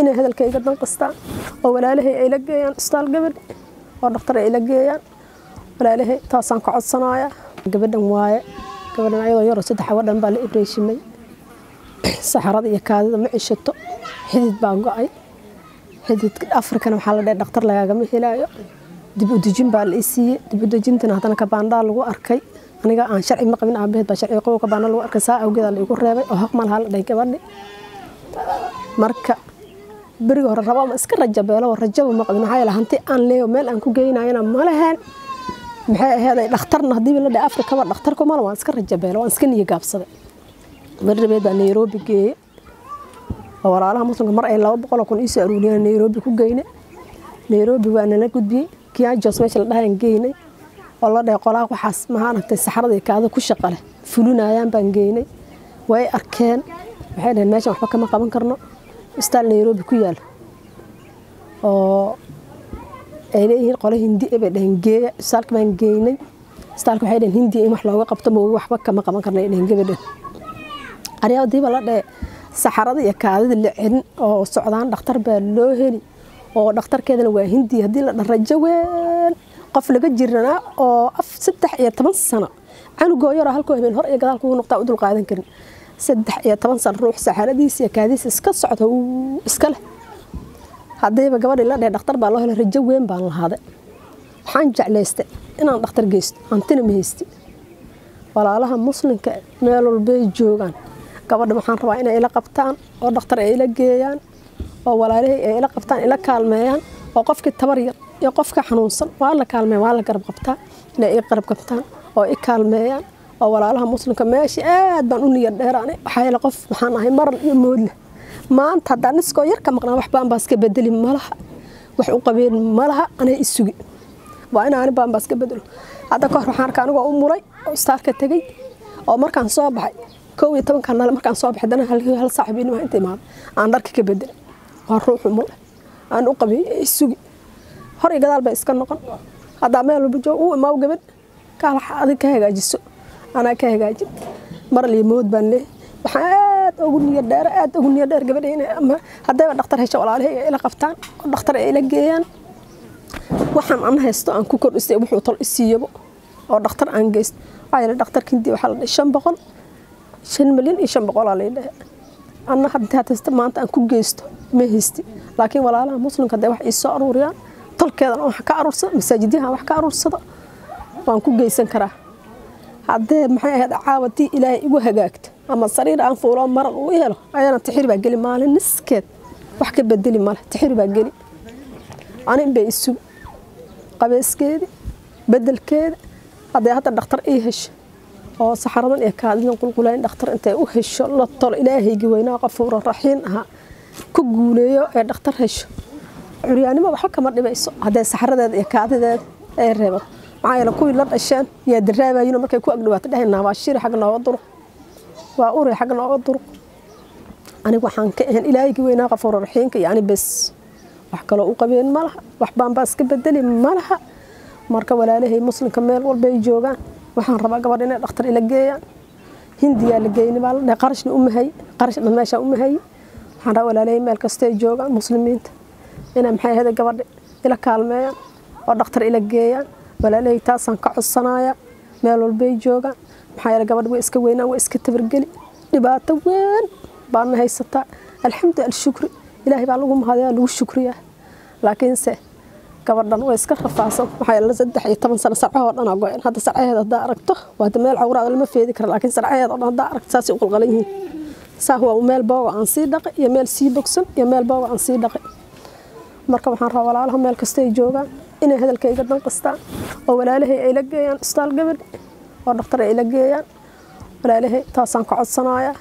inay hadalkayga danqistaan oo walaalahay ay la geeyaan isbitaal gabadhi oo dhakhtar ay la geeyaan. Walaalahay taasaan ka codsanayaa. Gabadhan waaye gabadhan ayadoo yaro saddex wadhan baa la ibreeshimay saxarada iyo kaadida ma cishato xidid baa go'ay. Xidid afrikana waxaa la dhahay dhakhtar lagaagama helaayo. Dib u dejin baa la i siiyey. Dib u dejintana haddana kabaandhaa lagu arkay. Aniga aan sharci ma qabin aabaheed baa sharci qow kabaandha lagu arkay. Saa awgeeda la igu reebay oo haq ma lahaa la dhahay gabadhi marka beriga hore rabo ama iska rajabeelo rajaba ma qabin maxaa yeele hanti aan leeyo meel aan ku geynayana ma lahayn. Maxay aheeday dhakhtarna haddii la dhahay afrikaba dhakhtarku mala waan iska rajabeelo waan iska niyo gaabsaday beribeed baa nairobi geeye oo walaalaha muslimka mar ay laba boqol kun iisoo aruuriyeen nairobi ku geyne. Nairobi waa nala gudbiyey. Kiajos meesha la dhahayan geynay. Oo la dhahay qolaa waxaas maxaa aragtay saxarada iyo kaada ku shaqa leh. Baan geynay way arkeen. Waxay dhaheen meeshan waxba kama qaban karno istaal nairobi ku yaal oo ay leeyihiin qole hindi bay dhaheen geeya istaalka baan geynay istaalka waxay dhaheen hindi in wax looga qabto ma waxba kama qaban karno ay dhaheen gabadhan aryadiiba la dhahe saxarada iyo kaadida la celin oo socdaan dhakhtar baa loo heli oo dhakhtarkeedana waa hindi. Haddii la dharajo weyn qof laga jiranaa oo af saddex iyo toban sano canugoo yaroo halkoo habeen hor iyo gadaal kugu noqtaa u dul qaadan karin saddex iyo toban sano ruux saxaradiisa iyo kaadiisa iska socda iska leh. Haddayba gabadhii la dhahe dhakhtar baa loo helay rajo weyn baan lahaaday waxaan jeclaystay inaan dhakhtar geysto hantina ma haysti walaalaha muslimka meel walbay joogaan. Gabadha waxaan rabaa inay ila qabtaan oo dhakhtar ay ila geeyaan oo walaalahay ay ila qabtaan ila kaalmeeyaan oo qofkii tabar yar iyo qofka xanuunsan waa la kaalmeeya waa la garab qabtaa inay i garab qabtaan oo i kaalmeeyaan oo walaalaha muslimka meesha aad baan u niyad dheeraanay waxaa yeele qof waxaan ahay maral iyo moodle maanta haddaan niskoo yar ka maqnaa wax baan baa iska bedeli malaha wax u qabeen malaha anay isugi. Waa in ani baan baa iska bedelo hadda kahor waxaan arkaa anigoo u muray oo istaalka tegey oo markaan soo baxay kow iyo tobanka nale markaan soo baxay dana hal saaxib inima inta imaada aan dharka ka bedelay waa ruuxu mule aan u qabay isugi. Hor iyo gadaal bay iska noqon. Haddaa meel walba joog u imaaw gabadh kaal adig ka hagaajiso anaa ka hagaajin maral iyo mood baan leehay waxaan aad ugu niyad dheer aad ugu niyad dheer ama haddayba dhakhtar hesho walaalahay ay ila qabtaan oo dhakhtar ay ila geeyaan. Waxaan an haysto aan ku kordhisay wuxuu tol isiiyabo oo dhakhtar aan geysto waxaa yeele dhakhtarkindii waxaa la dhahay shan boqol. Shan milyan iyo shan boqolaa lay dhahe anna haddii hatasta maanta aan ku geysto ma haysti. Laakiin walaalaha muslimka hadday wax ii soo aruuriyaan tolkeedan wax ka aruursado masaajidyahan wax ka aruursado waan ku geysan karaa haddee maxay ahayd caawadii ilaahay igu hagaagto ama sariir aan fuuloo maral uu helo ayana tixir baa geli maalin niskeed. Wax ka bedeli male tixir baa geli. Anin bay isugu qabeyskeedi bedelkeeda hadday hadda dhakhtar ii hesho oo saxaradan iyo kaadidan qulqulayn dhakhtar intay u hesho la tolo ilaahaygi weynaa qafuura raxiin ahaa ku guuleeyo ee dhakhtar hesho. Curyaanimo waxba kama dhibayso hadday saxaradeeda iyo kaadideeda ay reebato maxaa yeele kuwii la dhasheen yaa daraabayino markay ku agdhawaato dhehayna waa shiri xagga nooga duruq waa uri xagga nooga duruq aniga waxaan ka ahayn ilaahaygi weynaa qafuura ani bes. Wax kaloo u qabeen ma wax baanbaa iska bedeli ma marka walaalahay muslimka meel walbay joogaan waxaan rabaa gabadh inay dhakhtar ila geeyaan. Hindiyaa la geyni baa la qarashna u mahay qarashna meeshaa u mahay. Waxaan rabaa walaalahay meel kastay joogaan muslimiinta. Inay maxay ahayd gabadha ila kaalmeeyaan oo dhakhtar ila geeyaan walaalahay taasaan ka codsanaya meel walbay joogaan maxaa yeele gabadh way iska weynaan way iska tabargeli. Dhibaato weyn baana haysataa alxamdu alshukri. Ilaahay baa lagu mahadayaa lagu shukriyaa laakiinse gabadhan way iska rafaasan waxaa yeele saddex iyo toban sano sarcahoo dhan aa go-een hadda sarcaheeda haddaa aragto waada meel cawraada lama feedi kara laakiin sarcaheeda oo dhan haddaa aragto saasay u qalqalan yihiin. Saa waa meel booga aan sii dhaqay iyo meel sii bogsan iyo meel booga aan sii dhaqay marka waxaan rabaa walaalaha meel kastay joogaan inay hadalkayga danqistaan oo walaalahay ay la geeyaan isbitaal gabadh oo dhakhtar ay la geeyaan walaalahay taasaan ka codsanayaa